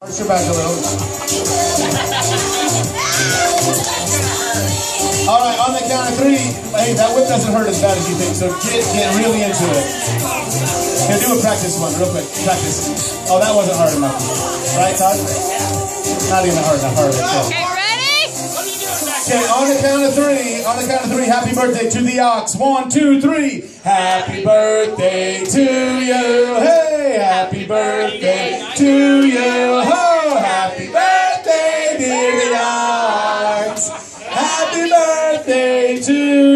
Arch your back a little. All right, on the count of three. Hey, that whip doesn't hurt as bad as you think, so get get really into it. Here, do a practice one real quick. Practice. Oh, that wasn't hard enough. Right, Todd? Not even hard enough. Hard enough. Okay, ready? Okay, on the count of three, on the count of three, happy birthday to the ox. One, two, three. Happy birthday to you. Hey, happy birthday to you. two.